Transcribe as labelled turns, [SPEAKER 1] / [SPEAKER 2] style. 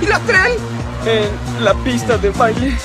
[SPEAKER 1] ¿Y la tren?
[SPEAKER 2] En la pista de baile.